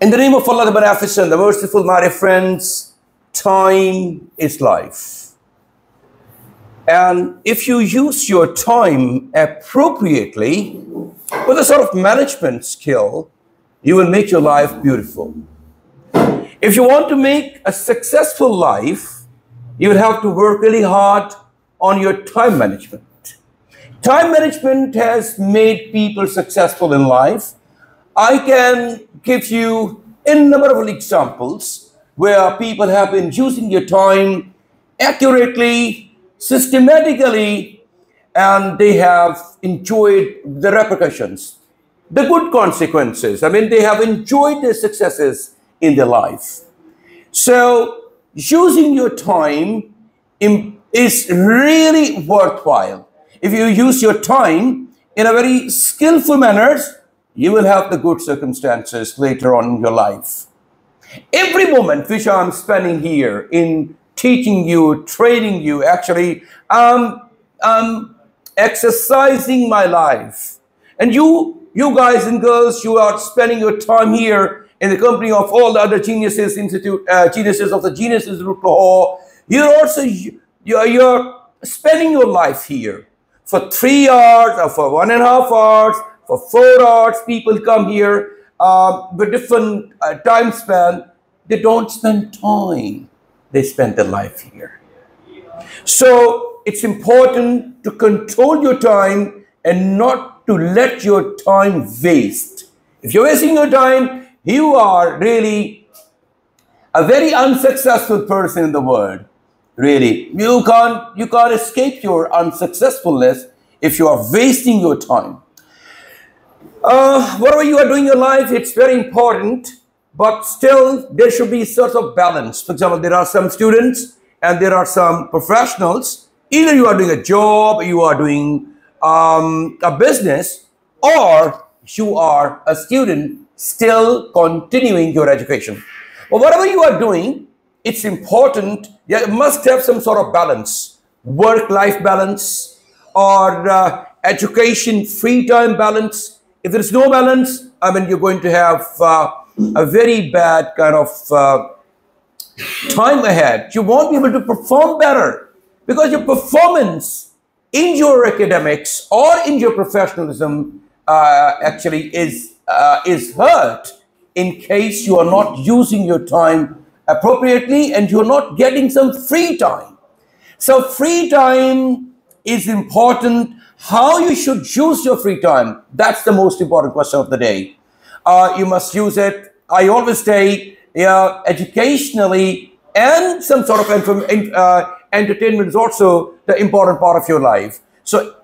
In the name of Allah the Beneficent, the Merciful, my friends, time is life. And if you use your time appropriately with a sort of management skill, you will make your life beautiful. If you want to make a successful life, you will have to work really hard on your time management. Time management has made people successful in life. I can give you innumerable examples where people have been using your time accurately, systematically, and they have enjoyed the repercussions, the good consequences. I mean, they have enjoyed their successes in their life. So, using your time is really worthwhile. If you use your time in a very skillful manner, you will have the good circumstances later on in your life. Every moment which I'm spending here in teaching you, training you, actually, um, um, exercising my life. And you, you guys and girls, you are spending your time here in the company of all the other geniuses institute, uh, geniuses of the Genius Institute Lahore. You're also you're, you're spending your life here for three hours or for one and a half hours, for four hours. People come here uh, with different uh, time span. They don't spend time. They spend their life here. So it's important to control your time and not to let your time waste. If you're wasting your time, you are really a very unsuccessful person in the world. Really, you can't you can't escape your unsuccessfulness if you are wasting your time. Uh, whatever you are doing in your life, it's very important, but still there should be sort of balance. For example, there are some students and there are some professionals. Either you are doing a job, you are doing um, a business, or you are a student still continuing your education. But whatever you are doing, it's important, you must have some sort of balance, work-life balance or uh, education free time balance. If there is no balance, I mean, you're going to have uh, a very bad kind of uh, time ahead. You won't be able to perform better because your performance in your academics or in your professionalism uh, actually is uh, is hurt in case you are not using your time appropriately and you're not getting some free time. So free time is important How you should use your free time, that's the most important question of the day. Uh, you must use it, I always say, yeah, educationally and some sort of uh, entertainment is also the important part of your life. So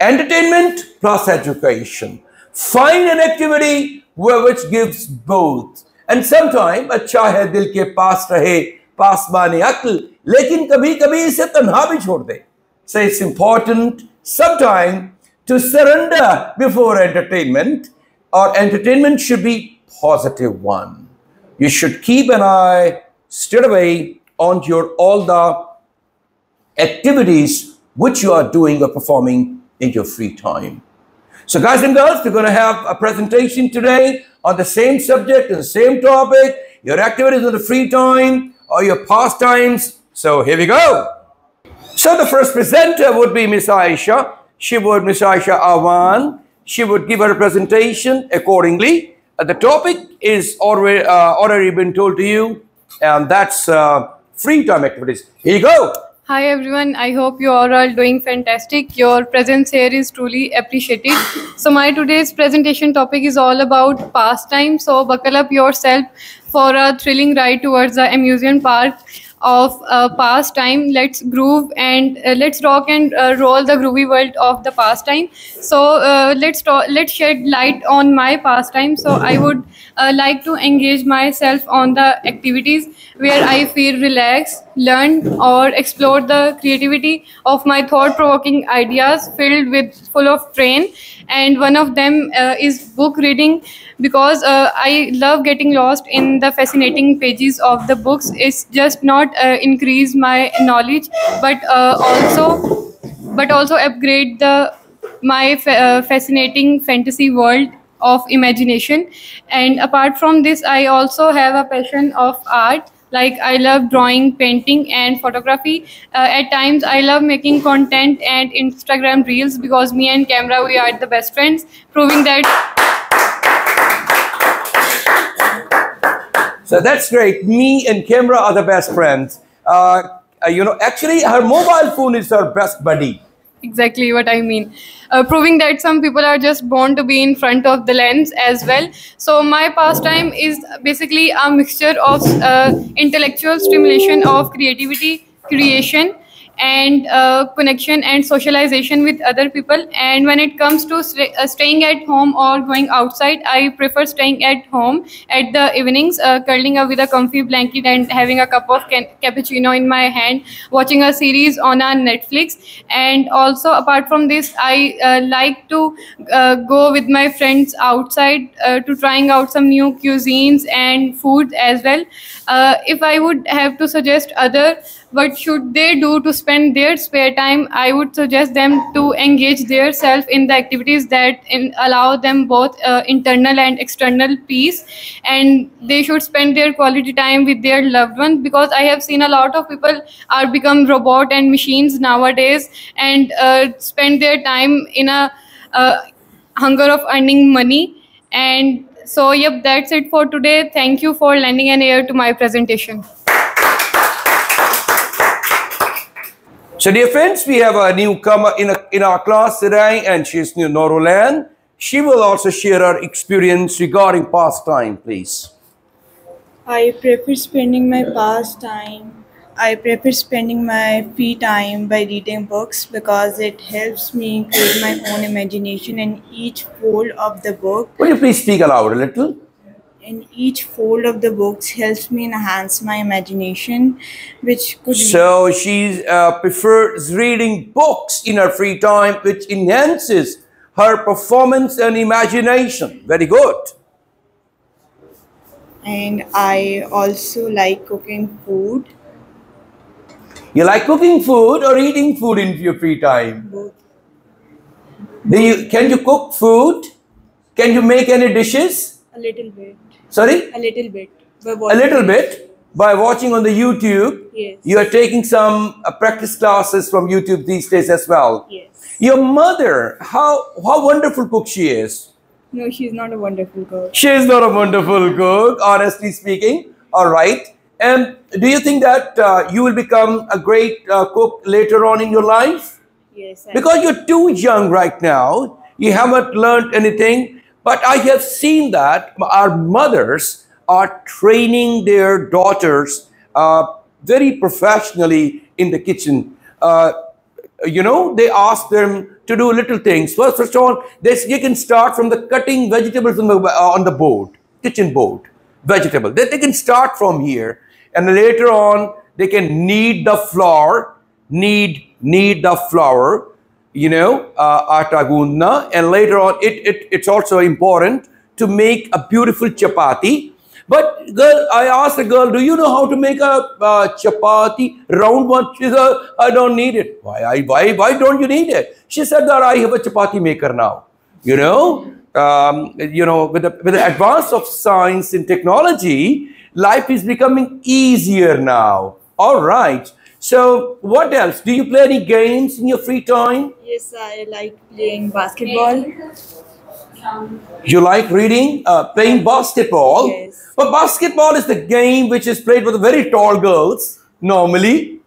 entertainment plus education. Find an activity which gives both. And sometimes अच्छा है दिल के पास रहे पासमान अक्ल लेकिन कभी कभी इसे तन्हा भी छोड़ दे So it's important sometime to surrender before entertainment or entertainment should be positive one. You should keep an eye straight away on your all the activities which you are doing or performing in your free time. So guys and girls, we're going to have a presentation today on the same subject and the same topic, your activities in the free time or your pastimes. So here we go. So the first presenter would be Miss Aisha. She would, Miss Aisha Awan, she would give her presentation accordingly. Uh, the topic is already, uh, already been told to you, and that's uh, free time activities. Here you go. Hi everyone, I hope you are all doing fantastic. Your presence here is truly appreciated. So my today's presentation topic is all about pastime. So buckle up yourself for a thrilling ride towards the amusement park of uh, pastime. Let's groove and uh, let's rock and uh, roll the groovy world of the pastime. So uh, let's talk, let's shed light on my pastime. So I would uh, like to engage myself on the activities where I feel relaxed, learn or explore the creativity of my thought-provoking ideas filled with full of train. And one of them uh, is book reading because uh, I love getting lost in the fascinating pages of the books. It's just not uh, increase my knowledge, but uh, also but also upgrade the my uh, fascinating fantasy world of imagination. And apart from this, I also have a passion of art. Like I love drawing, painting, and photography. Uh, at times, I love making content and Instagram reels because me and camera we are the best friends, proving that So that's great. Me and camera are the best friends. Uh, uh, you know, actually, her mobile phone is her best buddy. Exactly what I mean. Uh, proving that some people are just born to be in front of the lens as well. So my pastime is basically a mixture of uh, intellectual stimulation of creativity, creation, and uh, connection and socialization with other people. And when it comes to st- uh, staying at home or going outside, I prefer staying at home at the evenings, uh, curling up with a comfy blanket and having a cup of cappuccino in my hand, watching a series on a Netflix. And also, apart from this, I uh, like to uh, go with my friends outside uh, to trying out some new cuisines and food as well. If I would have to suggest other what should they do to spend their spare time? I would suggest them to engage their self in the activities that in, allow them both uh, internal and external peace. And they should spend their quality time with their loved ones because i have seen a lot of people are become robot and machines nowadays and uh, spend their time in a uh, hunger of earning money. And so yep that's it for today. Thank you for lending an ear to my presentation So, dear friends, we have a newcomer in, a, in our class today, and she is Norulan. She will also share her experience regarding pastime, please. I prefer spending my pastime. I prefer spending my free time by reading books because it helps me create my own imagination in each fold of the book Will you please speak aloud a little? And each fold of the books helps me enhance my imagination which could So, she uh, prefers reading books in her free time, which enhances her performance and imagination. Very good. and I also like cooking food You like cooking food or eating food in your free time? both Do you, can you cook food? Can you make any dishes? a little bit Sorry? a little bit by A little bit by watching on the YouTube. yes You are taking some uh, practice classes from YouTube these days as well. yes Your mother, how how wonderful cook she is. no she's not a wonderful cook. She is not a wonderful cook, honestly speaking. All right. And do you think that uh, you will become a great uh, cook later on in your life? yes I- Because you're too young right now, you haven't learned anything. But I have seen that our mothers are training their daughters uh, very professionally in the kitchen. Uh, you know, they ask them to do little things. First, first of all, they, you can start from the cutting vegetables on the, uh, on the board, kitchen board, vegetable. They, they can start from here. And later on, they can knead the flour, knead, knead the flour, you know, uh, atta gundna. And later on, it, it, it's also important to make a beautiful chapati. But girl, I asked the girl, do you know how to make a uh, chapati, round one? She said, I don't need it. Why, I, why, why don't you need it? She said that I have a chapati maker now. You know, um, you know, with the, with the advance of science and technology, life is becoming easier now. All right. So, what else? Do you play any games in your free time? Yes, I like playing basketball. You like reading, uh, playing basketball. Yes. But basketball is the game which is played with very tall girls normally.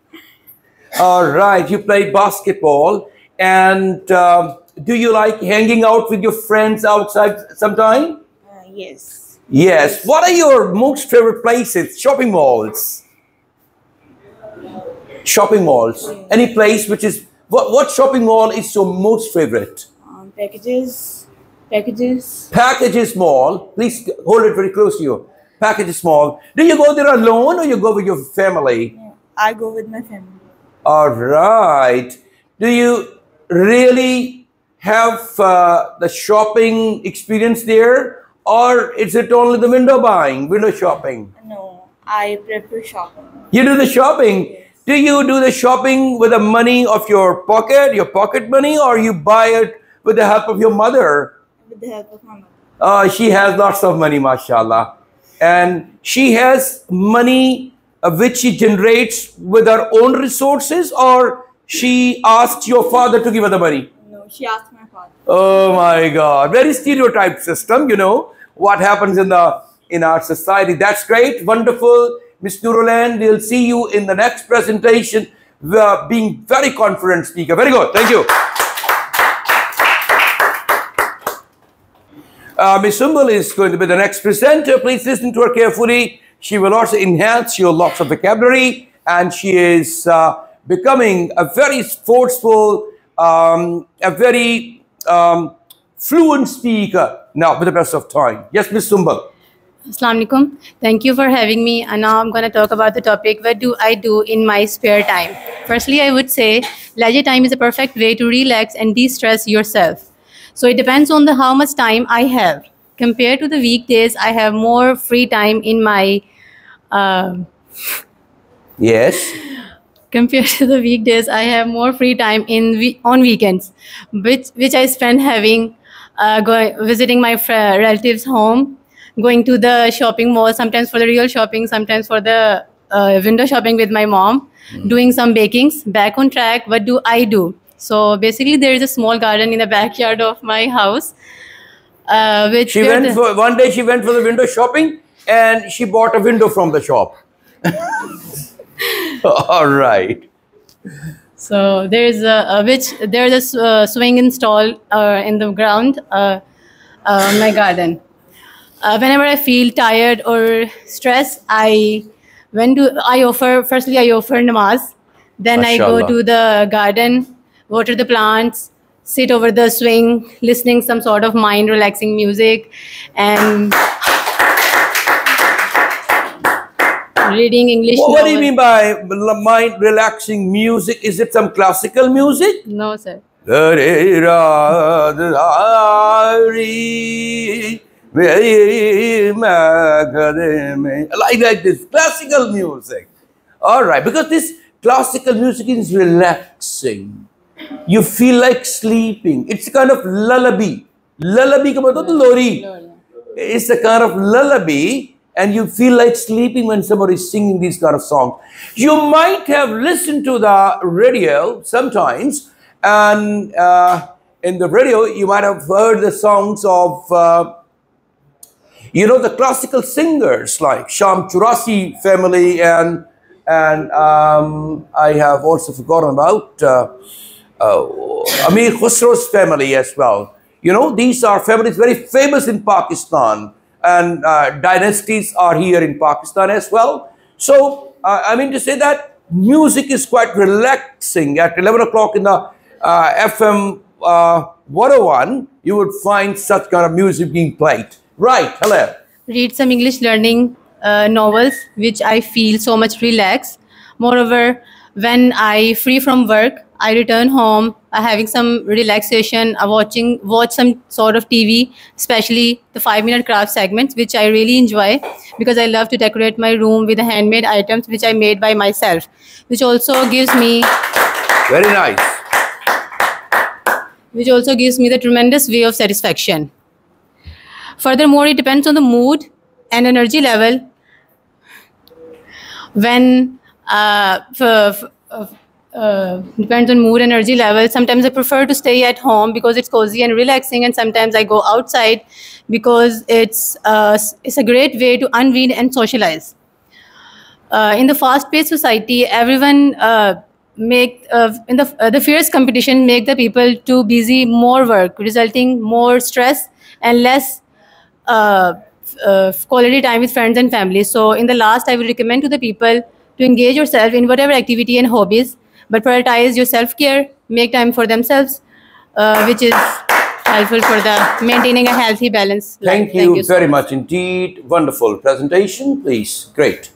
All right, you play basketball, and um, do you like hanging out with your friends outside sometime? Uh, yes. Yes. What are your most favorite places? Shopping malls. Shopping malls. Any place which is what? What shopping mall is your most favorite? Um, packages. Packages. Packages Mall. Please hold it very close to you. Packages Mall. Do you go there alone or you go with your family? Yeah, I go with my family. All right. Do you really have uh, the shopping experience there, or is it only the window buying, window shopping? No, I prefer shopping. You do the shopping. Do you do the shopping with the money of your pocket, your pocket money, or you buy it with the help of your mother? With the help of my mother. Uh, she has lots of money, mashallah. And she has money uh, which she generates with her own resources, or she asked your father to give her the money? No, she asked my father. Oh my God! Very stereotyped system. You know what happens in the in our society. That's great, wonderful, Miss Nurulan. We'll see you in the next presentation. Uh, being very confident speaker. Very good. Thank you. Uh, Ms. Sumbal is going to be the next presenter. Please listen to her carefully. She will also enhance your lots of vocabulary, and she is uh, becoming a very forceful, um, a very um, fluent speaker now with the best of time. Yes, Ms. Sumbal. Assalamu alaikum. Thank you for having me. And now I'm going to talk about the topic what do I do in my spare time? Firstly, I would say leisure time is a perfect way to relax and de stress yourself. So it depends on the how much time I have. Compared to the weekdays, I have more free time in my. Uh, Yes. compared to the weekdays i have more free time in we- on weekends which which i spend having uh, going visiting my fr- relatives home going to the shopping mall sometimes for the real shopping sometimes for the uh, window shopping with my mom doing some bakings back on track what do i do so basically there is a small garden in the backyard of my house uh, which She went for one day. She went for the window shopping, and she bought a window from the shop. All right. So there is a, a which there is a uh, swing installed uh, in the ground uh, uh, my garden. Uh, whenever I feel tired or stressed, I when do I offer firstly I offer namaz, then I go to the garden, water the plants, sit over the swing, listening some sort of mind relaxing music, and reading English. What, what do you mean by mind relaxing music? Is it some classical music? No, sir. Like, like this classical music. All right, because this classical music is relaxing. You feel like sleeping. It's a kind of lullaby. Lullaby ka matlab lori. It's a kind of lullaby, and you feel like sleeping when somebody is singing these kind of songs. You might have listened to the radio sometimes, and uh, in the radio, you might have heard the songs of, uh, you know, the classical singers like Sham Chaurasi family, and and um, I have also forgotten about uh, uh, Amir Khusro's family as well. You know, these are families very famous in Pakistan, and uh, dynasties are here in Pakistan as well. So, uh, I mean to say that music is quite relaxing. At 11 o'clock in the uh, FM uh, 101, you would find such kind of music being played. Right, hello. read some English learning uh, novels, which I feel so much relaxed. Moreover, when I free from work, I return home, uh, having some relaxation, uh, watching watch some sort of TV, especially the five minute craft segments, which I really enjoy because I love to decorate my room with the handmade items which I made by myself, which also gives me Very nice. which also gives me the tremendous way of satisfaction. Furthermore, it depends on the mood and energy level. When uh, uh, depends on mood and energy level. Sometimes I prefer to stay at home because it's cozy and relaxing, and sometimes I go outside because it's uh, it's a great way to unwind and socialize uh, in the fast-paced society, everyone uh, make uh, in the uh, the fierce competition make the people too busy, more work, resulting more stress and less uh, uh, quality time with friends and family. So, in the last, I will recommend to the people to engage yourself in whatever activity and hobbies, but prioritize your self-care, make time for themselves, uh, which is helpful for the maintaining a healthy balance. life. Thank you, so very much indeed. Wonderful presentation, please. Great.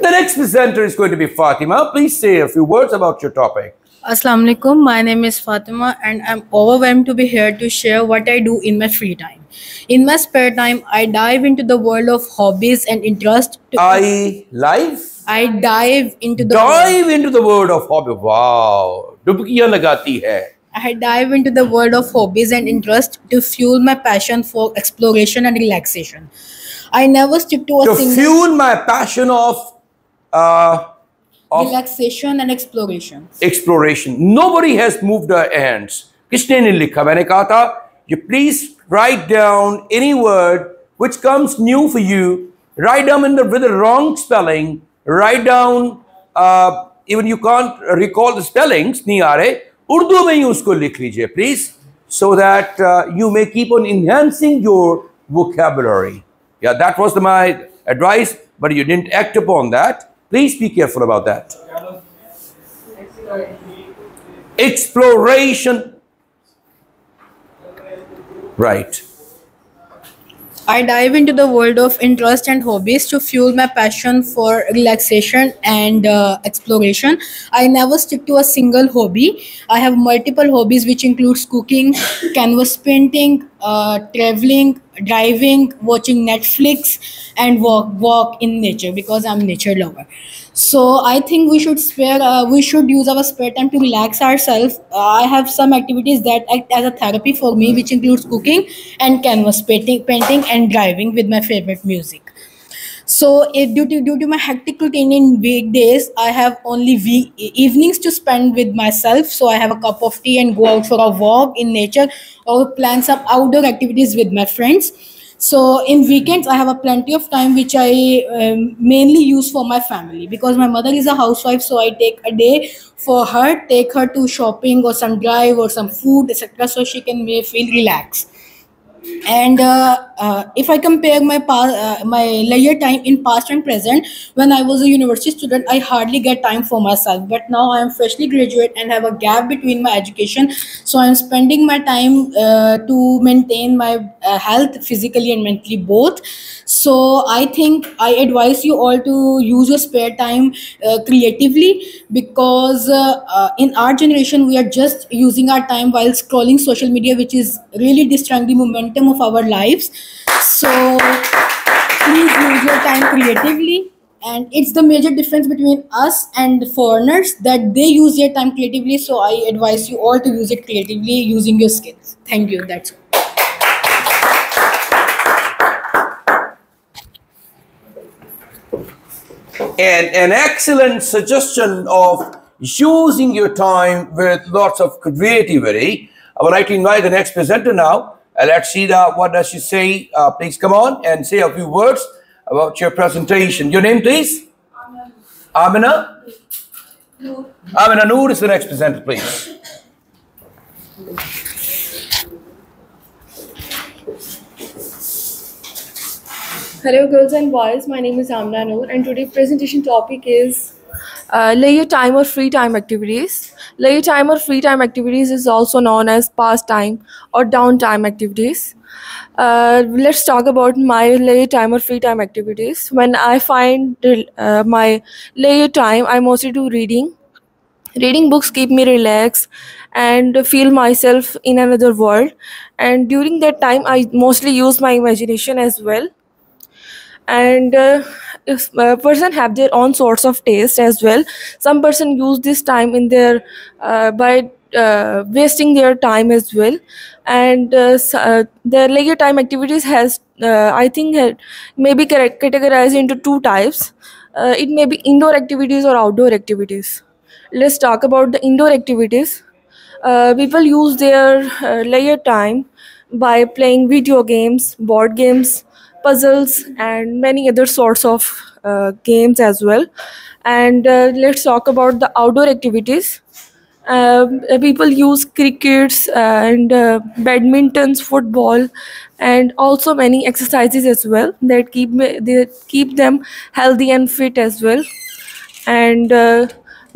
The next presenter is going to be Fatima. Please say a few words about your topic. Assalamu alaikum. My name is Fatima and I'm overwhelmed to be here to share what I do in my free time. In my spare time, I dive into the world of hobbies and interest. I life. I dive into the dive world. into the world of hobby. Wow. Dubkiyan lagati hai. I dive into the world of hobbies and interest to fuel my passion for exploration and relaxation. I never stick to a to single fuel my passion of uh, of relaxation and exploration. exploration. Nobody has moved their hands. किसने नहीं लिखा मैंने कहा था you please write down any word which comes new for you. Write down in the with the wrong spelling. Write down uh, even you can't recall the spellings नहीं आ रहे उर्दू में ही उसको लिख लीजिए please so that uh, you may keep on enhancing your vocabulary. Yeah, that was the, my advice, but you didn't act upon that. Please be careful about that. Exploration. Right. I dive into the world of interest and hobbies to fuel my passion for relaxation and uh, exploration. I never stick to a single hobby. I have multiple hobbies, which includes cooking, canvas painting, uh, traveling, driving, watching Netflix, and walk walk in nature because I'm nature lover. So I think we should spare uh, we should use our spare time to relax ourselves. Uh, I have some activities that act as a therapy for me, which includes cooking and canvas painting, painting and driving with my favorite music. So, it, due to due to my hectic routine in weekdays, I have only evenings to spend with myself. So, I have a cup of tea and go out for a walk in nature or plan some outdoor activities with my friends. So, in weekends, I have a plenty of time which I um, mainly use for my family because my mother is a housewife. So, I take a day for her, take her to shopping or some drive or some food, etc. So she can feel relaxed and uh, uh, if i compare my uh, my leisure time in past and present when i was a university student i hardly get time for myself. But now i am freshly graduate and have a gap between my education. So i am spending my time uh, to maintain my uh, health physically and mentally both. So i think i advise you all to use your spare time uh, creatively because in our generation we are just using our time while scrolling social media which is really destroying the momentum of our lives. So please use your time creatively. And it's the major difference between us and foreigners that they use their time creatively. So i advise you all to use it creatively using your skills. Thank you. That's all. And an excellent suggestion of using your time with lots of creativity. I would like to invite the next presenter now. Uh, let's see the, what does she say. Uh, please come on and say a few words about your presentation. Your name, please? Amina? Amina Noor is the next presenter, please. Hello girls and boys, my name is Amna Noor and today's presentation topic is uh, time or free time activities. Leisure time or free time activities is also known as pastime or downtime activities. Uh, let's talk about my leisure time or free time activities. When I find uh, my leisure time, I mostly do reading. Reading books keep me relaxed and feel myself in another world. And during that time, I mostly use my imagination as well and uh, if a person have their own sorts of taste as well some person use this time in their uh, by uh, wasting their time as well. And uh, uh, their leisure time activities has uh, i think may be categorized into two types. Uh, it may be indoor activities or outdoor activities. Let's talk about the indoor activities. Uh, people use their leisure time by playing video games, board games, puzzles, and many other sorts of uh, games as well. And uh, let's talk about the outdoor activities. Um, people use crickets and uh, badmintons, football, and also many exercises as well that keep they keep them healthy and fit as well and uh,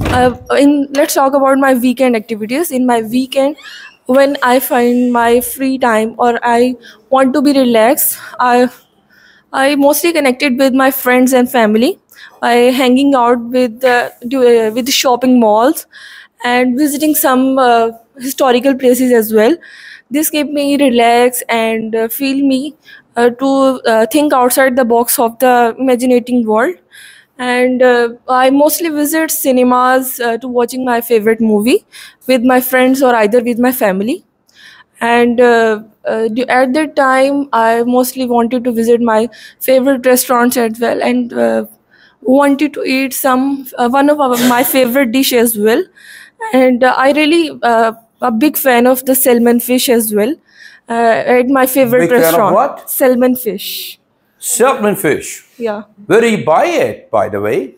uh, in let's talk about my weekend activities in my weekend when i find my free time or i want to be relaxed i i mostly connected with my friends and family. By hanging out with uh, uh, with shopping malls and visiting some uh, historical places as well. This keep me relaxed and uh, feel me uh, to uh, think outside the box of the imaginating world. And uh, I mostly visit cinemas to watching my favorite movie with my friends or either with my family. And uh, at that time, I mostly wanted to visit my favorite restaurants as well, and uh, wanted to eat some uh, one of our, my favorite dish as well. And uh, I really uh, a big fan of the salmon fish as well. Uh, at my favorite Big fan of restaurant, what? salmon fish. Salmon fish. Yeah. Where do you buy it, by the way?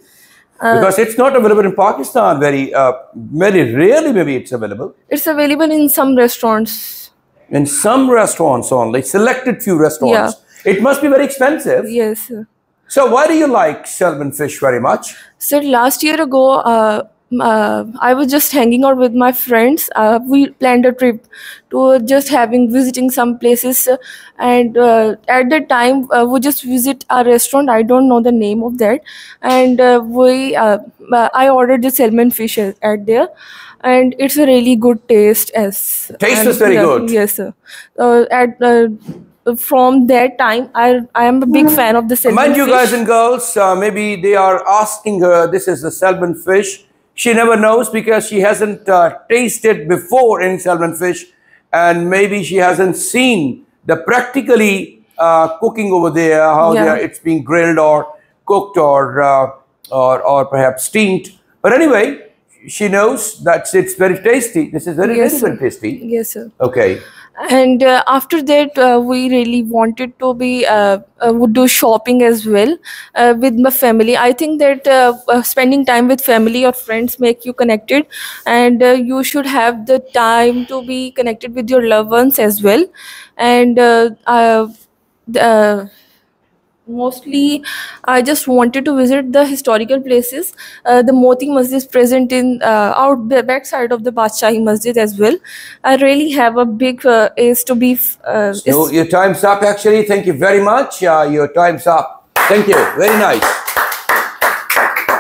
Uh, because it's not available in Pakistan. Very, uh, very rarely, maybe it's available It's available in some restaurants. In some restaurants only, selected few restaurants. It must be very expensive. Yes. sir. So, why do you like salmon fish very much? So last year ago, uh, uh, I was just hanging out with my friends. Uh, we planned a trip to just having visiting some places, uh, and uh, at that time uh, we just visit a restaurant. I don't know the name of that, and uh, we I ordered the salmon fish at there. And it's a really good taste as Taste and was very good. Yes, sir. Uh, at uh, from that time, I I am a big fan of the salmon Mind you, guys and girls, uh, maybe they are asking her, this is the salmon fish. She never knows because she hasn't uh, tasted before any salmon fish, and maybe she hasn't seen the practically uh, cooking over there, how Yeah. are, it's being grilled or cooked or, uh, or, or perhaps steamed. But anyway, she knows that it's very tasty. This is very, Yes, very, very tasty. Yes, sir. Okay. And uh, after that uh, we really wanted to be uh, uh, would do shopping as well uh, with my family. I think that uh, spending time with family or friends make you connected and you should have the time to be connected with your loved ones as well. And the- mostly i just wanted to visit the historical places uh, the moti masjid is present in uh, our b- backside of the Badshahi masjid as well i really have a big uh, is to be uh, So your time's up actually. Thank you very much. Uh, your time's up. Thank you. Very nice.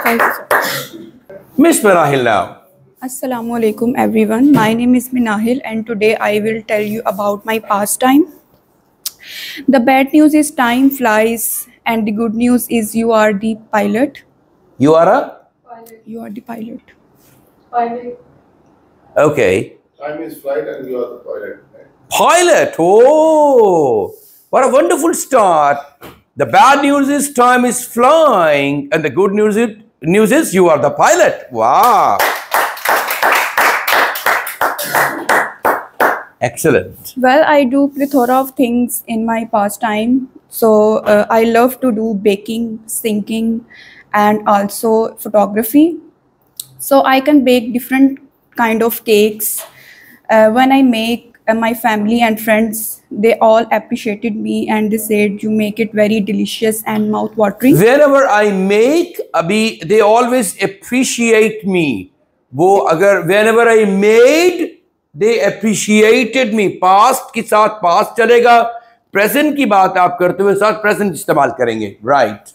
thank you. Miss Manahil now. Assalamu alaikum everyone. My name is Minahil and today I will tell you about my pastime. The bad news is time flies and the good news is you are the pilot. You are a? Pilot. You are the pilot. Okay. Time is flight and you are the pilot. Pilot. Oh, what a wonderful start. The bad news is time is flying, and the good news is, news is you are the pilot. Wow. Excellent. Well, I do plethora of things in my pastime. So uh, I love to do baking, singing, and also photography. So I can bake different kind of cakes. Uh, when I make, uh, my family and friends they all appreciated me and they said you make it very delicious and mouth watering. Whenever I make, abhi, they always appreciate me. वो अगर whenever I made, they appreciated me. Past के साथ past चलेगा. Present की बात आप करते हुए साथ present इस्तेमाल करेंगे. Right.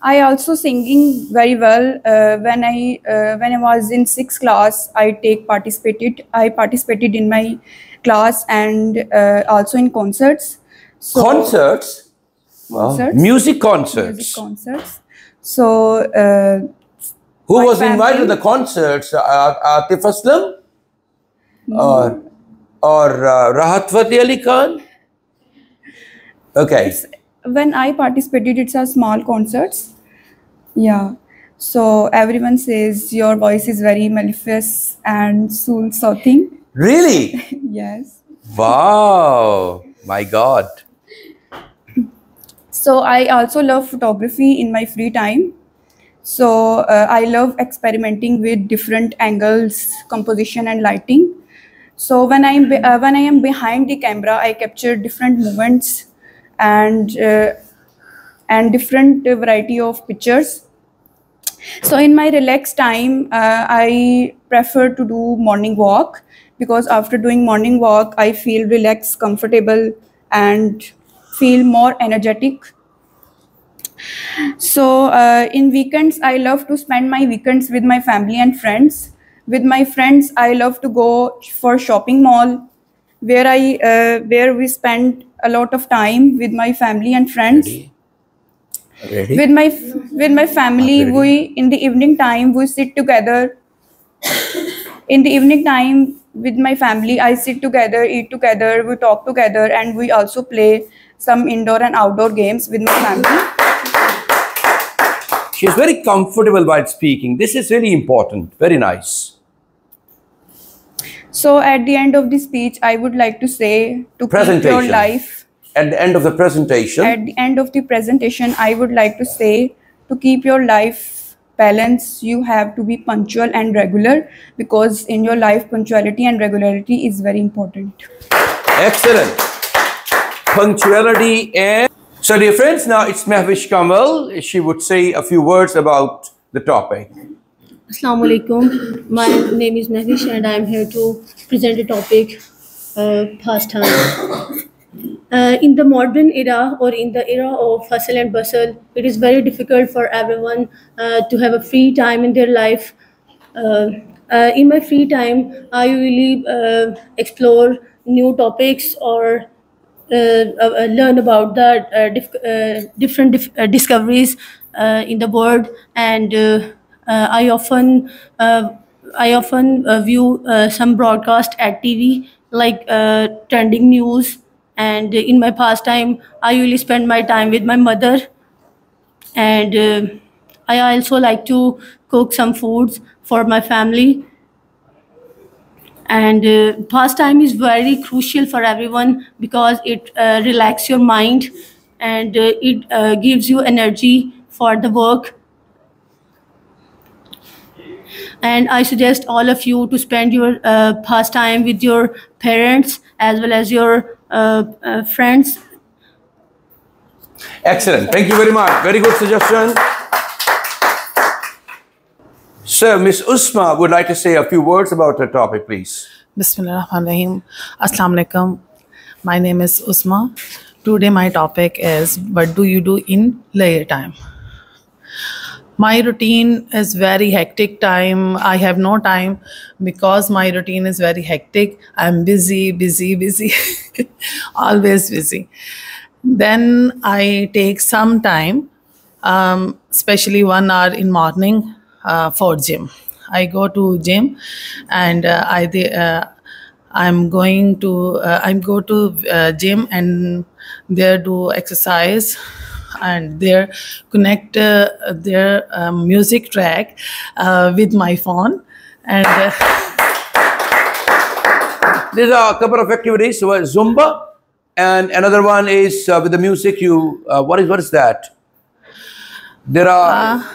I also singing very well. Uh, when I uh, when I was in sixth class, I take participated. I participated in my class and uh, also in concerts. So, concerts. Wow. Concerts? Music concerts. Music concerts. So uh, Who My was invited to family- the concerts? Uh, Atif Aslam? or, or uh, Rahat Fateh Ali Khan? Okay. when I participated, it's a small concerts. Yeah. So everyone says your voice is very mellifluous and soul soothing. Really? yes. Wow. My God. So I also love photography in my free time. So uh, I love experimenting with different angles, composition, and lighting. So when I'm uh, when I am behind the camera, I capture different movements and uh, and different variety of pictures. So in my relaxed time, uh, I prefer to do morning walk because after doing morning walk, I feel relaxed, comfortable, and feel more energetic. So uh, in weekends, I love to spend my weekends with my family and friends. With my friends, I love to go for shopping mall, where I uh, where we spend a lot of time with my family and friends Ready? with my with my family. We in the evening time we sit together. In the evening time with my family, I sit together, eat together, we talk together, and we also play some indoor and outdoor games with my family. Is very comfortable while speaking. This is really important. Very nice. So at the end of the speech, I would like to say to keep your life. At the end of the presentation, At the end of the presentation, I would like to say to keep your life balance, you have to be punctual and regular because in your life, punctuality and regularity is very important. excellent. Punctuality and. So, dear friends, now it's Mehvish Kamal. She would say a few words about the topic. Assalamu alaikum. My name is Mehvish and I am here to present a topic uh, pastime. Uh, in the modern era or in the era of hustle and bustle, it is very difficult for everyone uh, to have a free time in their life. Uh, uh, in my free time, I usually uh, explore new topics or learn about the uh, dif- uh, different dif- uh, discoveries uh, in the world, and uh, uh, I often uh, I often uh, view uh, some broadcast at TV like uh, trending news. And in my pastime, I usually spend my time with my mother, and uh, I also like to cook some foods for my family and uh, pastime is very crucial for everyone because it uh, relaxes your mind and uh, it uh, gives you energy for the work and i suggest all of you to spend your uh, pastime with your parents as well as your uh, uh, friends Excellent. Thank you very much. Very good suggestion. So, Miss Usma would like to say a few words about her topic, please. Bismillahirrahmanirrahim. Assalamu alaikum. My name is Usma. Today my topic is what do you do in leisure time? My routine is very hectic time. I have no time because my routine is very hectic. I'm busy, busy, busy. Always busy. Then I take some time, um, especially one hour in morning for gym. I go to gym, and uh, I the, uh, I'm going to uh, I'm go to uh, gym and there do exercise and there connect uh, their um, music track uh, with my phone and. Uh, are a couple of activities. So, uh, Zumba, and another one is uh, with the music. You uh, what is what is that? There are.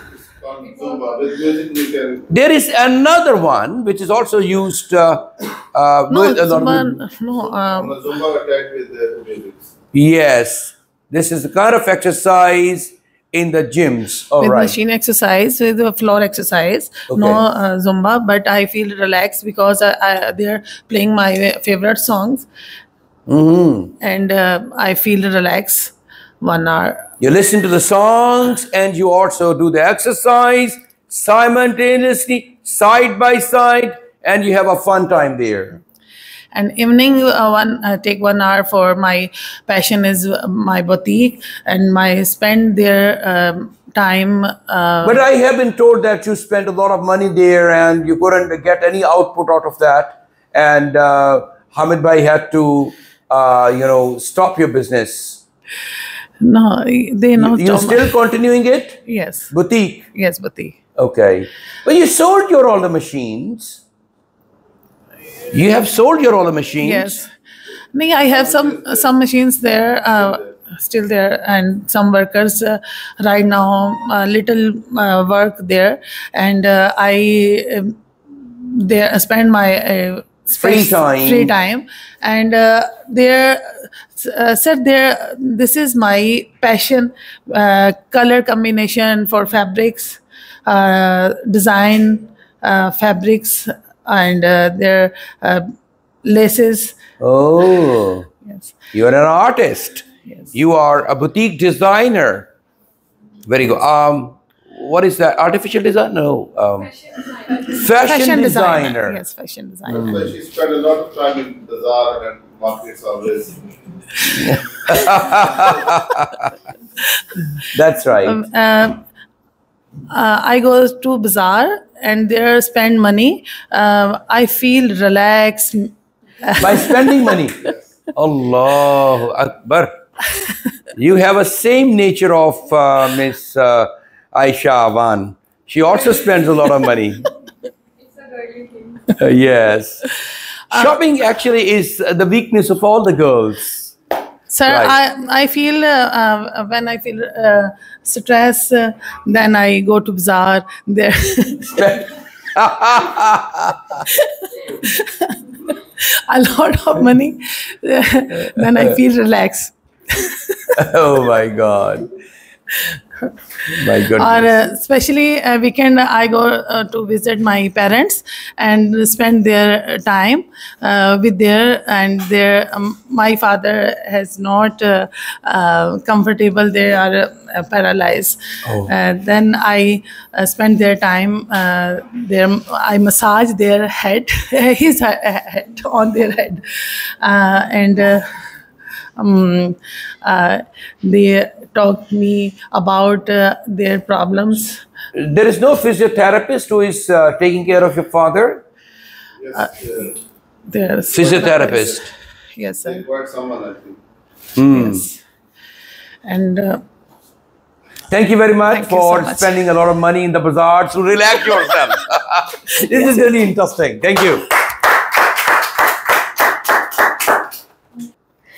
On Zumba, with music we can. there is another one which is also used. Uh, uh, no, with, not with- Zumba, no, um, Zumba attack with the music. yes, this is the kind of exercise in the gyms. All with right. machine exercise, with the floor exercise, no uh, Zumba, but I feel relaxed because I, I, they're playing my favorite songs Mhm. and uh, I feel relaxed one hour. You listen to the songs and you also do the exercise simultaneously, side by side, and you have a fun time there. And evening, uh, one uh, take one hour for my passion is uh, my boutique, and my spend there um, time. Uh, But I have been told that you spent a lot of money there and you couldn't get any output out of that. And uh, Hamid Bhai had to, uh, you know, stop your business. No, they know. You're still continuing it? yes, Boutique. yes, boutique. Okay. But you sold your all the machines. You have sold your all the machines. Yes. Me, I have some some machines there, uh, still there, and some workers uh, right now. Uh, little uh, work there, and uh, I um, there spend my uh, Free time. free time, and uh, there uh, said there. This is my passion, uh, color combination for fabrics, uh, design uh, fabrics, and uh, their uh, laces. Oh, Yes. you are an artist. Yes. You are a boutique designer. Very good. Um, what is that? Artificial design? No. Um, fashion, designer. Yes, fashion designer. But she spent a lot of time in bazaar and markets always. That's right. Um, uh, uh, I go to bazaar and there spend money. Uh, I feel relaxed. By spending money. Allah Akbar. You have a same nature of uh, Miss uh, Aisha Awan. She also spends a lot of money. It's a girly Uh, yes. Shopping actually is uh, the weakness of all the girls. Sir, Right. I, I feel uh, uh, when I feel uh, stress, uh, then I go to bazaar. There, a lot of money. then I feel relaxed. oh my God. Or uh, especially uh, weekend, I go uh, to visit my parents and spend their time uh, with their and their. Um, my father has not uh, uh, comfortable. They are uh, paralyzed. Oh. Uh, then I uh, spend their time. Uh, their I massage their head, his head on their head, uh, and. Uh, um, uh, they talk me about uh, their problems. there is no physiotherapist who is uh, taking care of your father? Yes, uh, Their Physiotherapist. Yes, sir. required someone, I think. Yes. And uh, Thank you very much Thank you so for much. spending a lot of money in the bazaar to relax yourself. this is really interesting. Thank you.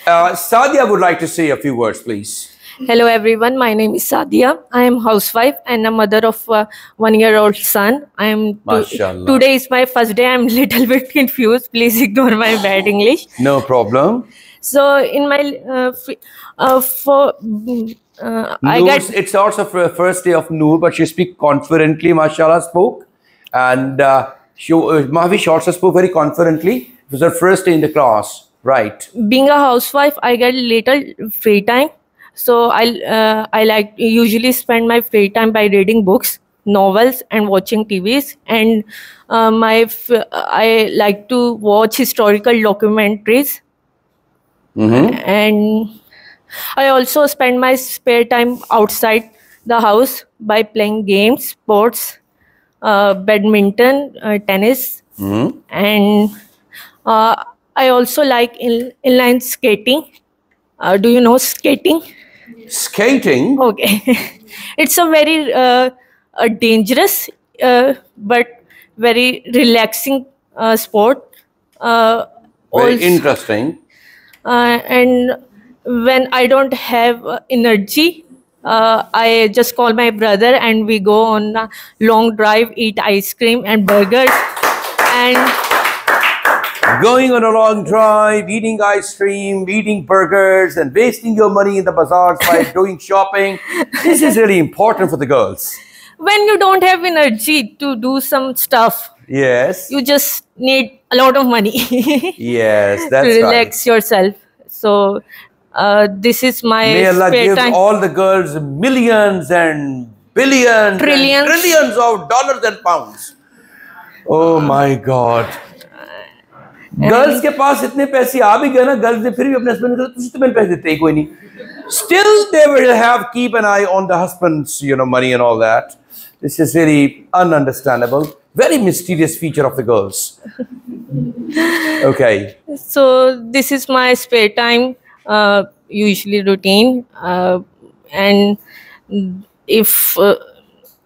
Uh, Sadia would like to say a few words, please. Hello everyone, my name is Sadia. I am housewife and a mother of a one-year-old son. I am Mashallah. today is my first day. I'm little bit confused. Please ignore my bad English. No problem. So in my uh, uh, for uh, I got it's also for the first day of Noor, but she speak confidently, mashallah, spoke. And uh, she, uh, Mahvish also spoke very confidently. It was her first day in the class, right? being a housewife. I get little free time. So I uh, I like usually spend my free time by reading books, novels, and watching TVs. And uh, my f- I like to watch historical documentaries. and I also spend my spare time outside the house by playing games, sports, uh, badminton, uh, tennis, and uh, I also like in- inline skating. Uh, do you know skating? Skating. Okay, it's a very uh, a dangerous uh, but very relaxing uh, sport. Uh, Very also- interesting. uh, and when I don't have uh, energy, uh, I just call my brother and we go on a long drive, eat ice cream and burgers, and Going on a long drive, eating ice cream, eating burgers, and wasting your money in the bazaars by doing shopping. This is really important for the girls. when you don't have energy to do some stuff, Yes. you just need a lot of money Yes, to that's right. relax yourself. So uh, this is my May Allah give time. all the girls millions and billions, and Trillions. trillions of dollars and pounds. Oh my God. Girls के पास इतने पैसे आ भी गए ना girls ने फिर भी अपने हस्बैंड को तुझे तो मैंने पैसे देते ही कोई नहीं still they will have keep an eye on the husband's you know money and all that this is very ununderstandable very mysterious feature of the girls okay so this is my spare time uh, usually routine uh, and if uh,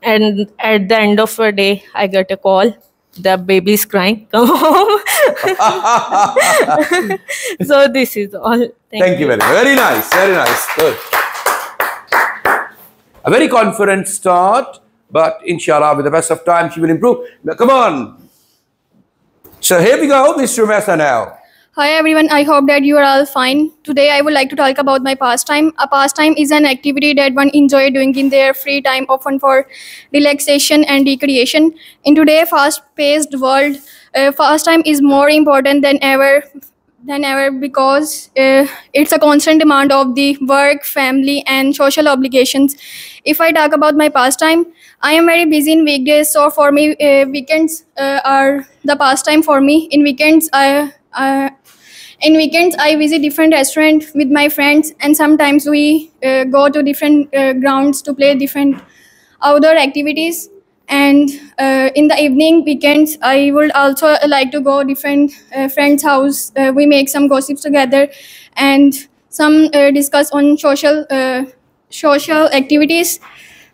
and at the end of a day i get a call the baby is crying come home so this is all thank, Thank you very much. Very nice. Very nice. Good. A very confident start, but inshallah, with the best of time, she will improve. Now, come on. So here we go, Mr. Mesa now. Hi everyone, I hope that you are all fine. Today I would like to talk about my pastime. A pastime is an activity that one enjoy doing in their free time, often for relaxation and recreation. In today's fast-paced world, uh, pastime is more important than ever than ever because uh, it's a constant demand of the work, family, and social obligations. If I talk about my pastime, I am very busy in weekdays, so for me, uh, weekends uh, are the pastime for me. In weekends, I, in weekends i visit different restaurants with my friends and sometimes we uh, go to different uh, grounds to play different outdoor activities. And uh, in the evening, weekends, I would also like to go different uh, friends' house. Uh, we make some gossips together, and some uh, discuss on social social activities.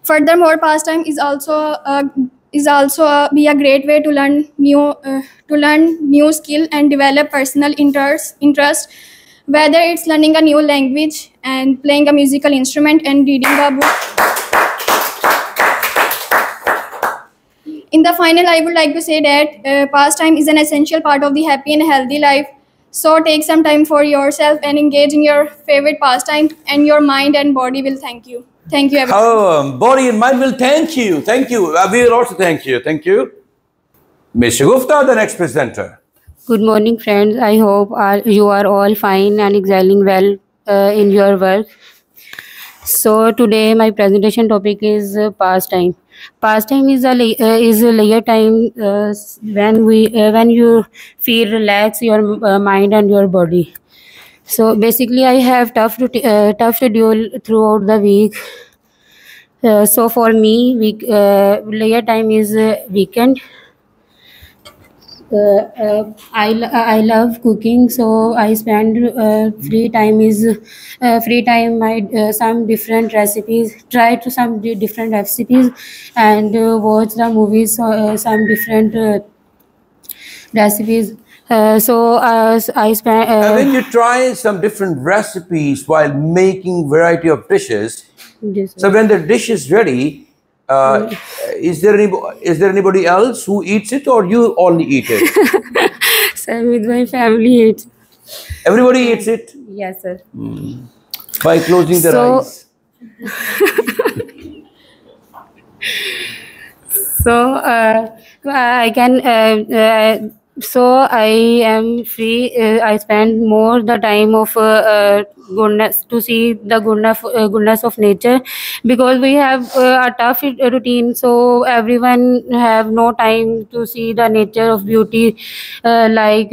Furthermore, pastime is also uh, is also uh, be a great way to learn new uh, to learn new skill and develop personal interest interest. Whether it's learning a new language and playing a musical instrument and reading a book. In the final i would like to say that uh, pastime is an essential part of the happy and healthy life. So take some time for yourself and engage in your favorite pastime and your mind and body will thank you thank you everyone Oh, body and mind will thank you. Thank you. Uh, we will also thank you. Thank you. Mr. Gupta, the next presenter. Good morning, friends. I hope all, you are all fine and excelling well uh, in your work. So today my presentation topic is uh, pastime. Pastime is a la- uh, is a layer time uh, when we uh, when you feel relax your uh, mind and your body. So basically, I have tough to uh, tough schedule throughout the week. Uh, so for me, week uh, layer time is uh, weekend uh, uh, I, I love cooking so i spend free time is free time uh, some different recipes try to some different recipes and watch the movies some different recipes uh, so uh, i spend And uh, when you try some different recipes while making variety of dishes, this- so when the dish is ready, uh, is there any is there anybody else who eats it or you only eat it? so with my family it's Everybody eats it? Yes sir. By closing their So- eyes. so uh, i can uh, uh, so i am free uh, i spend more the time of uh, uh, goodness to see the goodness uh, goodness of nature. Because we have uh, a tough routine so everyone have no time to see the nature of beauty uh, like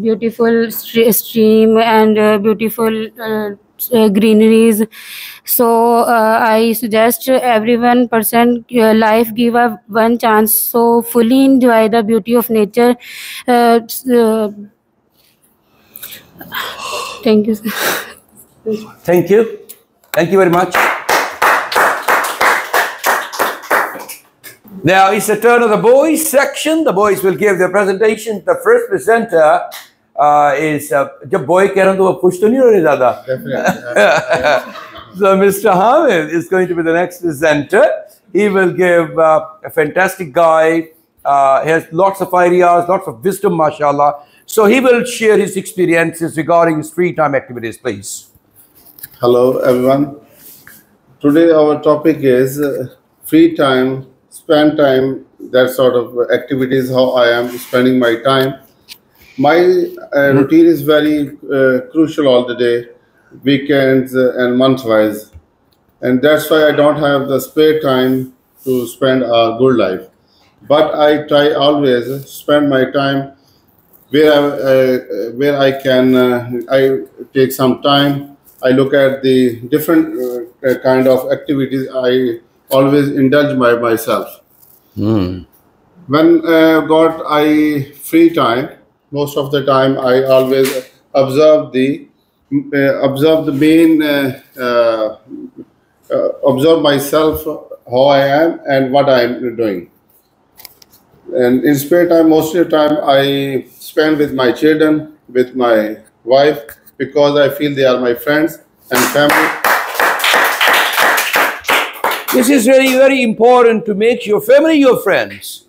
beautiful stream and beautiful uh, greeneries so uh, i suggest everyone person uh, life give a one chance so fully enjoy the beauty of nature uh, uh, thank you. Thank you. Thank you very much. Now it's the turn of the boys section. The boys will give their presentation. The first presenter is uh, जब boy कह रहा हूँ तो वो खुश तो नहीं हो रहे ज़्यादा? so Mr. Hamid is going to be the next presenter. He will give uh, a fantastic guy. Uh, he has lots of ideas, lots of wisdom, mashallah. So he will share his experiences regarding his free time activities, please. Hello, everyone. Today, our topic is uh, free time, spend time, that sort of activities, how I am spending my time. My uh, routine is very uh, crucial all the day, weekends uh, and month wise. And that's why I don't have the spare time to spend a good life. But I try always spend my time where I, uh, where I can uh, I take some time. I look at the different uh, kind of activities. I always indulge by myself. When uh, got I free time, most of the time I always observe the uh, observe the main uh, uh, uh, observe myself how I am and what I am doing. And in spare time, most of the time I spend with my children, with my wife, because I feel they are my friends and family. This is very, very important to make your family your friends.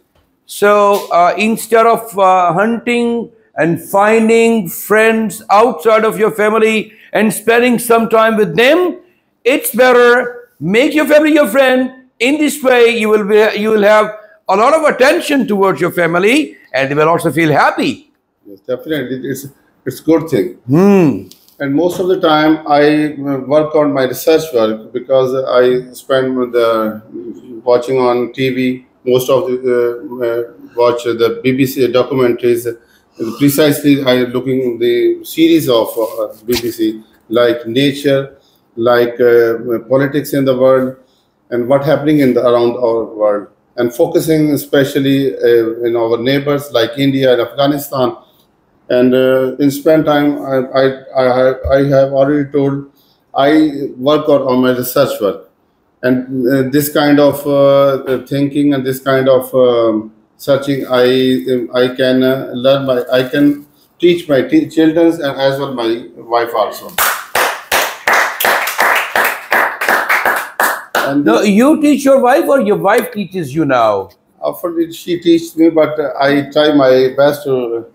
So uh, instead of uh, hunting and finding friends outside of your family and spending some time with them, it's better make your family your friend. In this way, you will be, you will have a lot of attention towards your family, and they will also feel happy. Yes, definitely, it's it's good thing. Hmm. And most of the time, I uh, work on my research work because I spend the watching on TV. Most of the uh, uh, watch the BBC documentaries. Precisely, I am looking the series of uh, BBC like nature, like uh, politics in the world, and what happening in the, around our world and focusing especially uh, in our neighbors like India and Afghanistan. And uh, in spend time, I, I, I, have, I have already told I work on my research work. And uh, this kind of uh, thinking and this kind of um, searching, I, I can uh, learn my, I can teach my t- children and as well my wife also. And No, you teach your wife or your wife teaches you now? often she teaches me, but uh, I try my best to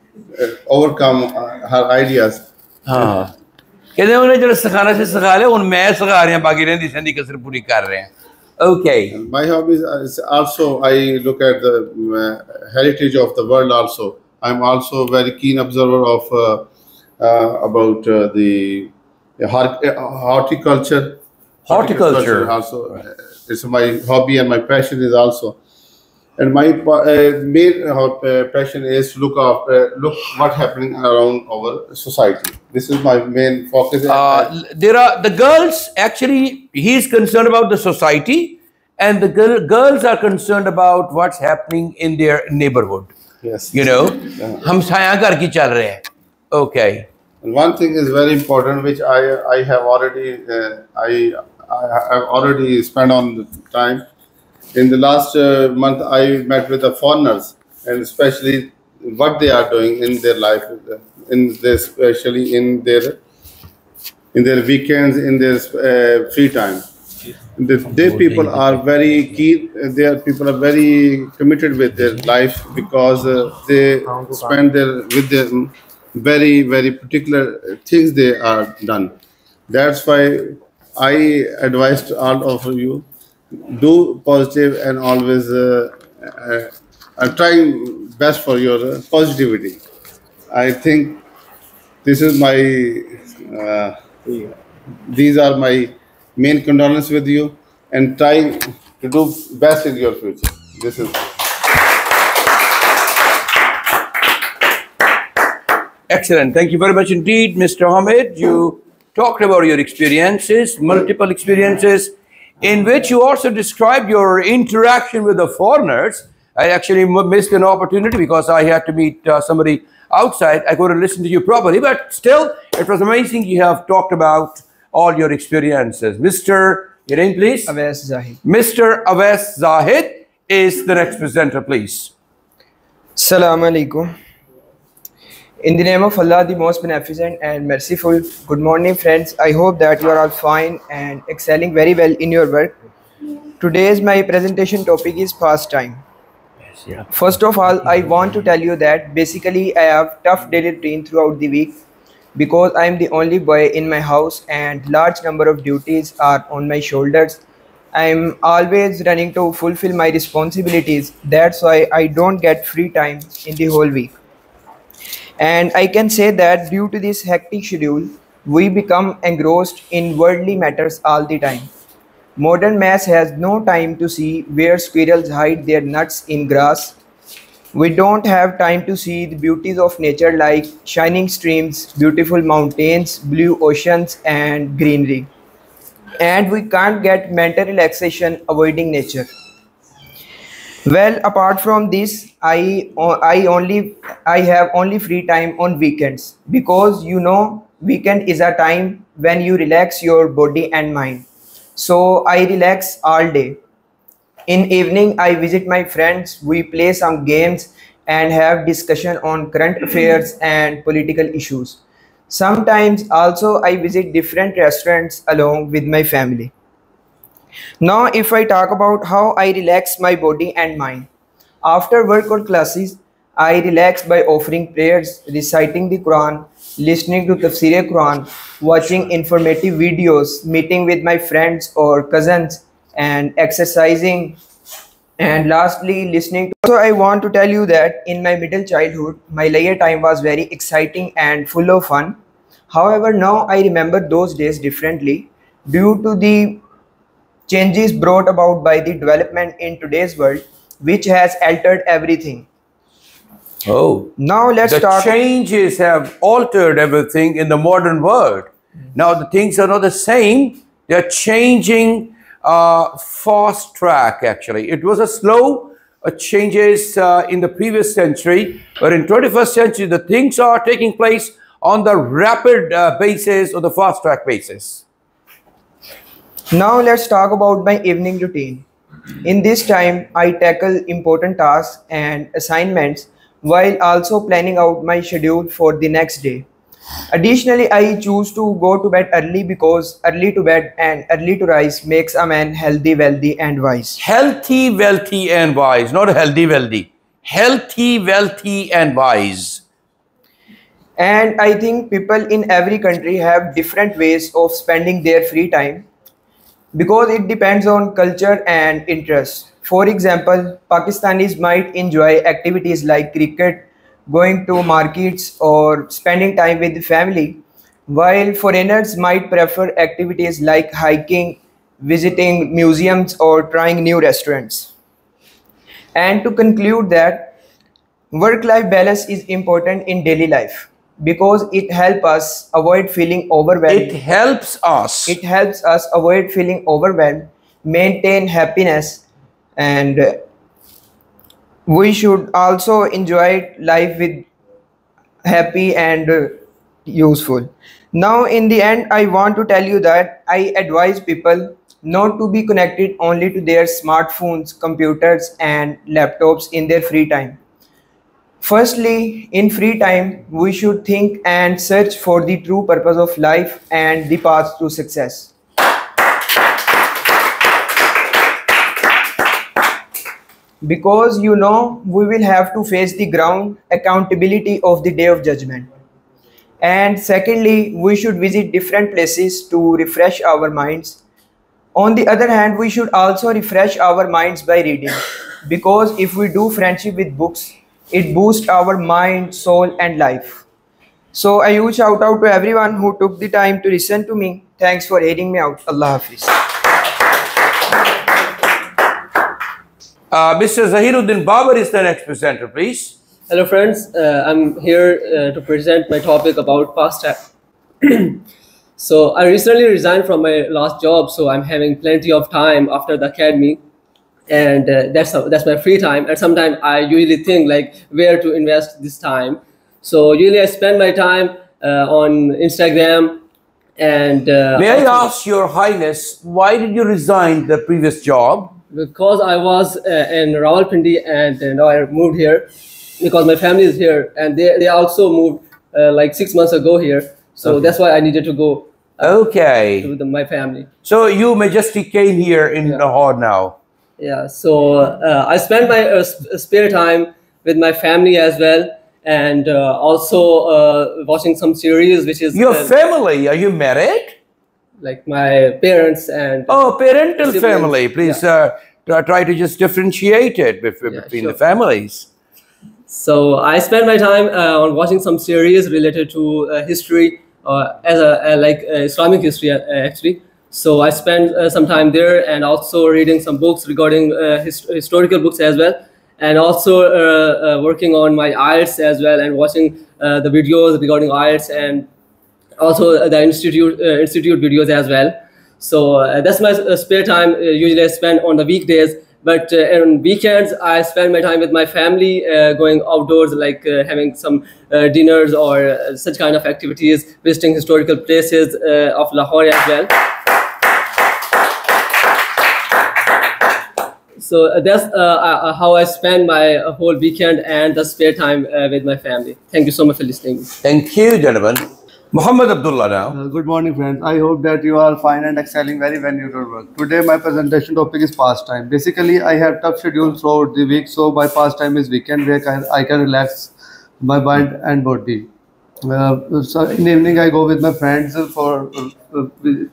uh, overcome uh, her ideas. कहते हैं उन्हें जो सिखाना से सिखा रहे उन मैं सिखा रहे हैं बाकी रहती सहती कसर पूरी कर रहे हैं Okay. My hobbies is also I look at the uh, heritage of the world. Also, I'm also a very keen observer of uh, uh, about the horticulture. Horticulture. horticulture also, it's my hobby and my passion is also. And my pa- uh, main uh, passion is to look up, uh, look what happening around our society. This is my main focus. Uh, there are the girls actually he's concerned about the society and the girl, girls are concerned about what's happening in their neighborhood yes. you know हमसाया घर की चल रहे हैं okay And one thing is very important, which I I have already uh, I I have already spent on the time. In the last uh, month, I met with the foreigners, and especially what they are doing in their life, uh, in their, especially in their in their weekends, in their uh, free time. The, their people are very keen. Their people are very committed with their life because uh, they spend their with their very very particular things they are done. That's why I advised all of you do positive and always uh, uh, uh, trying best for your uh, positivity. I think this is my uh, these are my main condolences with you and try to do best in your future. This is excellent thank you very much indeed Mr. Hamid you talked about your experiences multiple experiences in which you also described your interaction with the foreigners I actually missed an opportunity because I had to meet uh, somebody outside. I couldn't listen to you properly, but still, it was amazing. You have talked about all your experiences. Mr. Your name, please? Awais Zahid. Mr. Awais Zahid is the next presenter, please. Assalamu alaikum. In the name of Allah, the most beneficent and merciful, good morning, friends. I hope that you are all fine and excelling very well in your work. Today's my presentation topic is pastime. First of all, I want to tell you that basically I have tough daily routine throughout the week because I am the only boy in my house and large number of duties are on my shoulders. I am always running to fulfill my responsibilities. That's why I don't get free time in the whole week. And I can say that due to this hectic schedule, we become engrossed in worldly matters all the time. Modern mass has no time to see where squirrels hide their nuts in grass. We don't have time to see the beauties of nature like shining streams, beautiful mountains, blue oceans, and greenery. And we can't get mental relaxation avoiding nature. Well, apart from this, I I only I have only free time on weekends because you know weekend is a time when you relax your body and mind. So I relax all day. In evening, I visit my friends. We play some games and have discussion on current affairs and political issues. Sometimes also I visit different restaurants along with my family. Now, if I talk about how I relax my body and mind, after work or classes, I relax by offering prayers, reciting the Quran, listening to Tafsir Quran, watching informative videos, meeting with my friends or cousins, and exercising. And lastly, listening. To so, I want to tell you that in my middle childhood, my leisure time was very exciting and full of fun. However, now I remember those days differently due to the changes brought about by the development in today's world, which has altered everything. Oh. Now let's the talk. changes have altered everything in the modern world. Now the things are not the same. They are changing uh, fast track, actually. It was a slow uh, changes uh, in the previous century, but in 21st century, the things are taking place on the rapid uh, basis or the fast track basis. Now let's talk about my evening routine. In this time, I tackle important tasks and assignments while also planning out my schedule for the next day. Additionally, I choose to go to bed early because early to bed and early to rise makes a man healthy, wealthy, and wise. Healthy, wealthy, and wise. Not healthy, wealthy. Healthy, wealthy, and wise. And I think people in every country have different ways of spending their free time because it depends on culture and interest. For example, Pakistanis might enjoy activities like cricket, going to markets, or spending time with the family, while foreigners might prefer activities like hiking, visiting museums, or trying new restaurants. And to conclude that work life balance is important in daily life because it helps us avoid feeling overwhelmed. It helps us. It helps us avoid feeling overwhelmed, maintain happiness, and we should also enjoy life with happy and uh, useful. Now, in the end, I want to tell you that I advise people not to be connected only to their smartphones, computers, and laptops in their free time Firstly, in free time, we should think and search for the true purpose of life and the path to success. Because you know, we will have to face the ground accountability of the day of judgment. And secondly, we should visit different places to refresh our minds. On the other hand, we should also refresh our minds by reading. Because if we do friendship with books, it boosts our mind, soul, and life. So a huge shout out to everyone who took the time to listen to me. Thanks for hearing me out. Allah Hafiz. Uh, Mr. Zahiruddin Babar is the next presenter, please. Hello, friends. Uh, I'm here uh, to present my topic about pastime. so, I recently resigned from my last job, so I'm having plenty of time after the academy and uh, that's that's my free time. And sometimes i usually think like where to invest this time. So usually i spend my time uh, on instagram and uh, may i ask your highness why did you resign the previous job? Because i was uh, in rawalpindi and uh, now i moved here because my family is here and they, they also moved uh, like six months ago here. So okay. that's why i needed to go okay. to the, my family. So you majestic came here in yeah. lahore now yeah so uh, i spend my uh, spare time with my family as well and uh, also uh, watching some series which is your family are you married like my parents and oh parental siblings. family please yeah. Uh, try to just differentiate it between yeah, sure. the families so i spend my time uh, on watching some series related to history as a like islamic history actually so I spent uh, some time there and also reading some books regarding uh, hist historical books as well, and also uh, uh working on my IELTS as well and watching uh, the videos regarding IELTS and also the institute uh, institute videos as well. So that's my spare time. usually I spend on the weekdays. But on weekends, I spend my time with my family, going outdoors, like having some dinners or such kind of activities, visiting historical places of Lahore as well. So uh, that's uh, uh, how I spend my whole weekend and the spare time with my family. Thank you so much for listening. Thank you, gentlemen. Muhammad Abdullah now. Uh, good morning, friends. I hope that you are fine and excelling very well in your work. Today, my presentation topic is pastime. Basically, I have tough schedule throughout the week, so my pastime is weekend where I can relax my mind and body. Uh, so in the evening, I go with my friends for uh,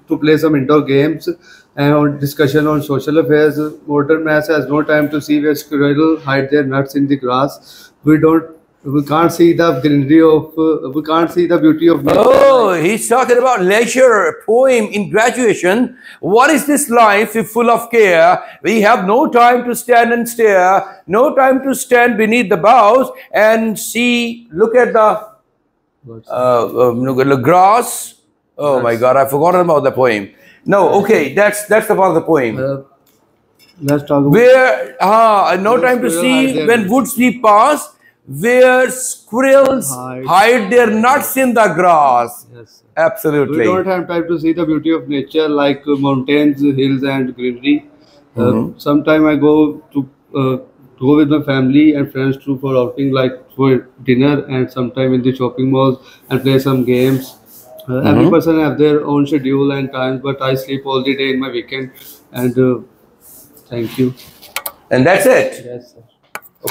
to play some indoor games and on discussion on social affairs. Modern mass has no time to see where squirrel hide their nuts in the grass. We don't. We can't see the greenery of. Uh, we can't see the beauty of. Nature. Oh, he's talking about leisure poem in graduation. What is this life if full of care? We have no time to stand and stare. No time to stand beneath the boughs and see. Look at the. Uh, um, grass. Oh my God! I forgot about the poem No, okay, that's that's the part of the poem. let's talk about Where ah, no time to see when woods we pass, where squirrels Hide. hide their nuts in the grass. Yes. Absolutely. We don't have time to see the beauty of nature like uh, mountains, hills, and greenery. Uh, Mhm. sometime I go to uh, go with my family and friends to for outing like for dinner and sometime in the shopping malls and play some games. Uh, Every person have their own schedule and times, but I sleep all the day in my weekend. And uh, thank you. And that's it. Yes. Sir.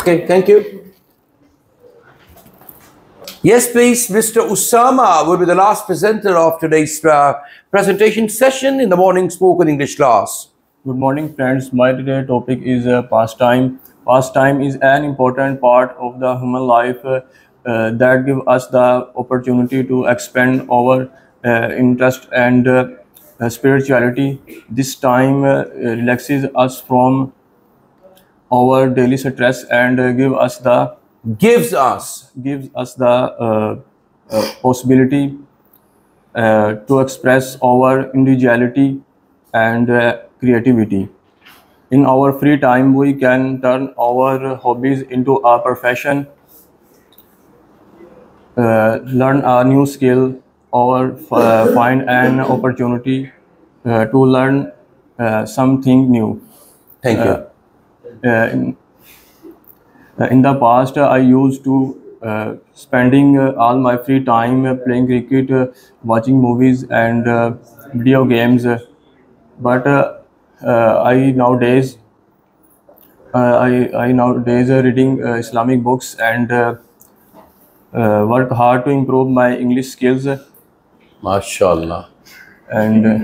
Okay, thank you. Yes, please, Mr. Usama will be the last presenter of today's uh, presentation session in the morning spoken English class. Good morning, friends. My today topic is uh, pastime. Pastime is an important part of the human life uh, that give us the opportunity to expand our uh, interest and uh, uh, spirituality. This time uh, relaxes us from our daily stress and uh, give us the gives us gives us the uh, uh, possibility uh, to express our individuality and uh, creativity. In our free time, we can turn our hobbies into a profession, uh, learn a new skill, or uh, find an opportunity uh, to learn uh, something new. Thank you. Uh, uh, in, in the past, I used to uh, spending uh, all my free time uh, playing cricket, uh, watching movies, and uh, video games. but uh, uh, I nowadays, uh, I, I nowadays reading uh, Islamic books and uh, work hard to improve my English skills. MashaAllah. And uh,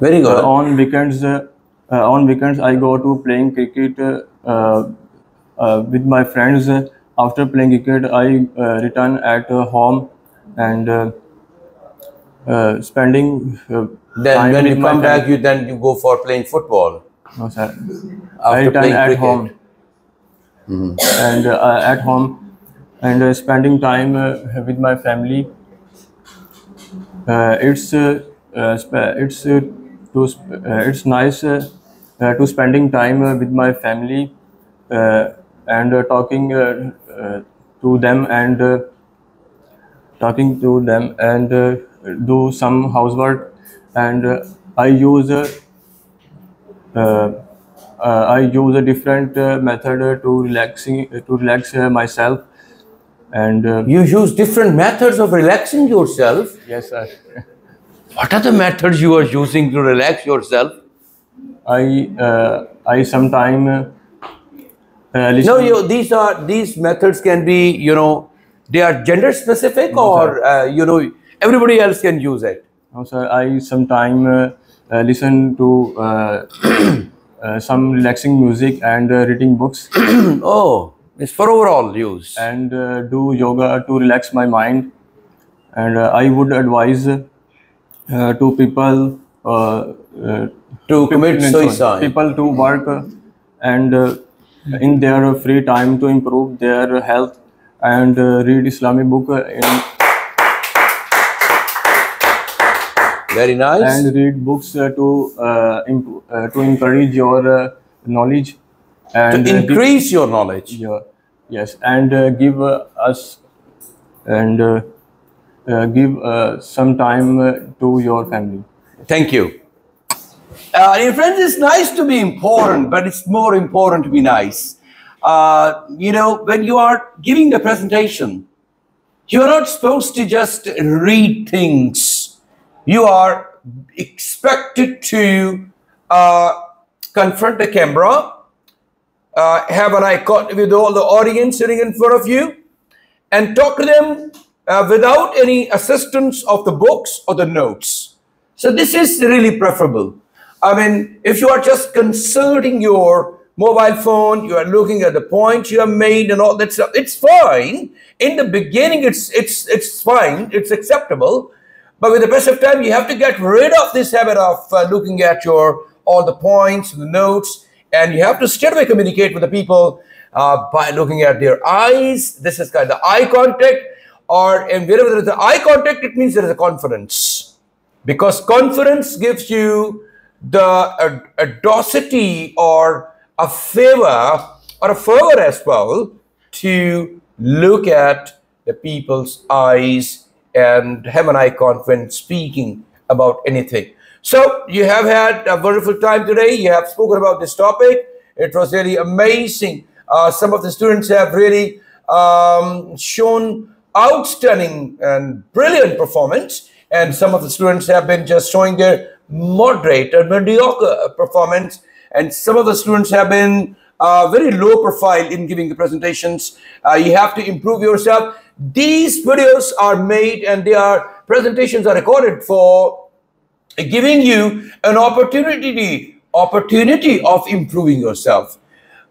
Very good. Uh, on weekends, uh, uh, on weekends I go to playing cricket uh, with my friends. After playing cricket, I uh, return at uh, home and uh, uh, spending. Uh, Then when you come back, you then you go for playing football. No, sir. I After return playing at cricket. home and uh, at home and uh, spending time uh, with my family. Uh, it's uh, uh, sp- it's uh, to sp- uh, it's nice uh, uh, to spending time uh, with my family uh, and uh, talking uh, uh, to them and uh, talking to them and uh, do some housework and uh, I use uh, uh, uh, I use a different uh, method uh, to relaxing to relax uh, myself and uh, You use different methods of relaxing yourself. yes sir What are the methods you are using to relax yourself? I uh, I sometime uh, uh, No, you, these are these methods can be you know they are gender specific or uh, you know everybody else can use it. no, sir, I sometime uh, uh, listen to uh, some relaxing music and uh, reading books oh, it's for overall use. and uh, do yoga to relax my mind and uh, I would advise uh, to people uh, uh, To commit suicide. people to work and uh, in their free time to improve their health and uh, read Islamic book uh, in, Very nice. and read books uh, to uh, imp- uh, to encourage your uh, knowledge and to give- increase your knowledge. yeah, yes and uh, give uh, us and uh, uh, give uh, some time uh, to your family Thank you. Uh, dear friends, it's nice to be important, but it's more important to be nice. Uh, you know, when you are giving the presentation, you're not supposed to just read things. You are expected to uh, confront the camera, uh, have an eye contact with all the audience sitting in front of you, and talk to them uh, without any assistance of the books or the notes. So this is really preferable. I mean, if you are just consulting your mobile phone, you are looking at the points you have made and all that stuff, it's fine. In the beginning, it's it's it's fine, it's acceptable. But with the passage of time, you have to get rid of this habit of uh, looking at your all the points, and the notes, and you have to straight away communicate with the people uh, by looking at their eyes. This is kind of eye contact, or and wherever there is eye contact, it means there is a confidence. because confidence gives you the audacity or a favor or a fervor as well to look at the people's eyes and have an eye confidence speaking about anything. So you have had a wonderful time today. You have spoken about this topic. It was really amazing. Uh, some of the students have really um, shown outstanding and brilliant performance. And some of the students have been just showing their moderate or mediocre performance. And some of the students have been uh, very low profile in giving the presentations. Uh, you have to improve yourself. These videos are made and they are presentations are recorded for giving you an opportunity opportunity of improving yourself.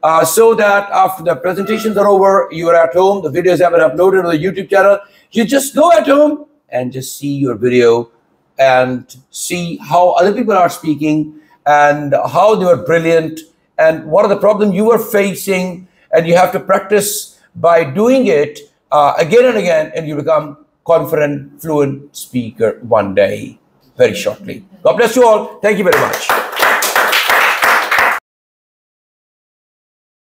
Uh, so that after the presentations are over, you are at home, the videos have been uploaded on the YouTube channel, you just go at home and just see your video and see how other people are speaking and how they were brilliant and what are the problems you are facing and you have to practice by doing it uh, again and again and you become confident fluent speaker one day very shortly. God bless you all. Thank you very much